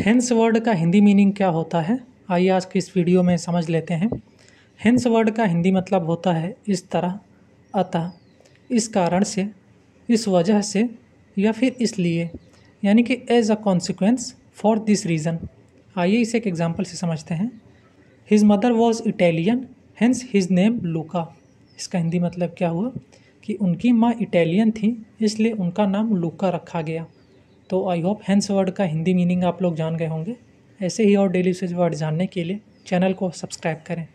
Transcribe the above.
Hence word का Hindi meaning क्या होता है? आइए आज की इस वीडियो में समझ लेते हैं। हेंस वर्ड का हिंदी मतलब होता है इस तरह, अतः, इस कारण से, इस वजह से, या फिर इसलिए, यानी कि as a consequence for this reason आइए इसे एक एग्ज़ाम्पल से समझते हैं। His mother was Italian hence his name Luca इसका हिंदी मतलब क्या हुआ? कि उनकी माँ इटालियन थी, इसलिए उनका नाम लूका रखा गया। तो आई होप हैंस वर्ड का हिंदी मीनिंग आप लोग जान गए होंगे। ऐसे ही और डेली यूसेज वर्ड जानने के लिए चैनल को सब्सक्राइब करें।